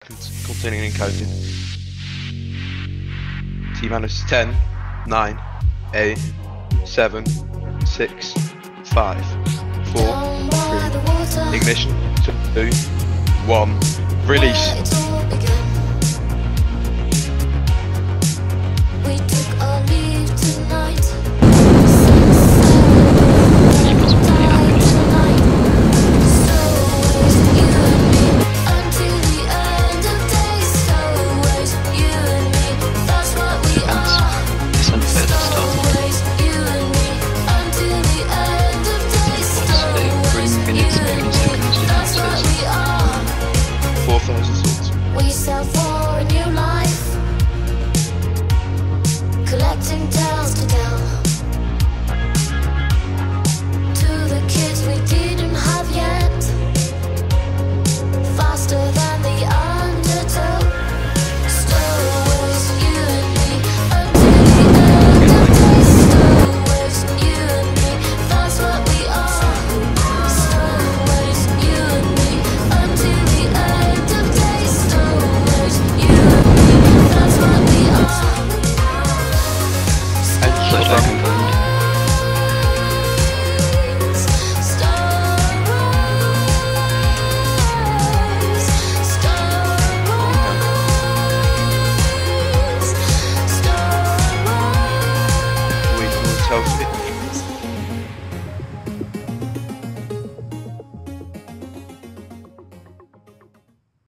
Continuing and counting. T minus 10, 9, 8, 7, 6, 5, 4, 3. Ignition. 2, 1. Release. Tales to.